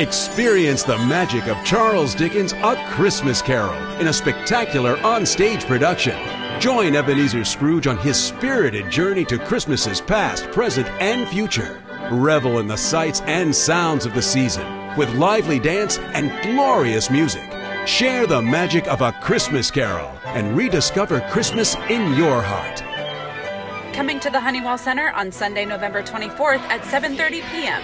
Experience the magic of Charles Dickens' A Christmas Carol in a spectacular on-stage production. Join Ebenezer Scrooge on his spirited journey to Christmases past, present, and future. Revel in the sights and sounds of the season with lively dance and glorious music. Share the magic of A Christmas Carol and rediscover Christmas in your heart. Coming to the Honeywell Center on Sunday, November 24th at 7:30 p.m.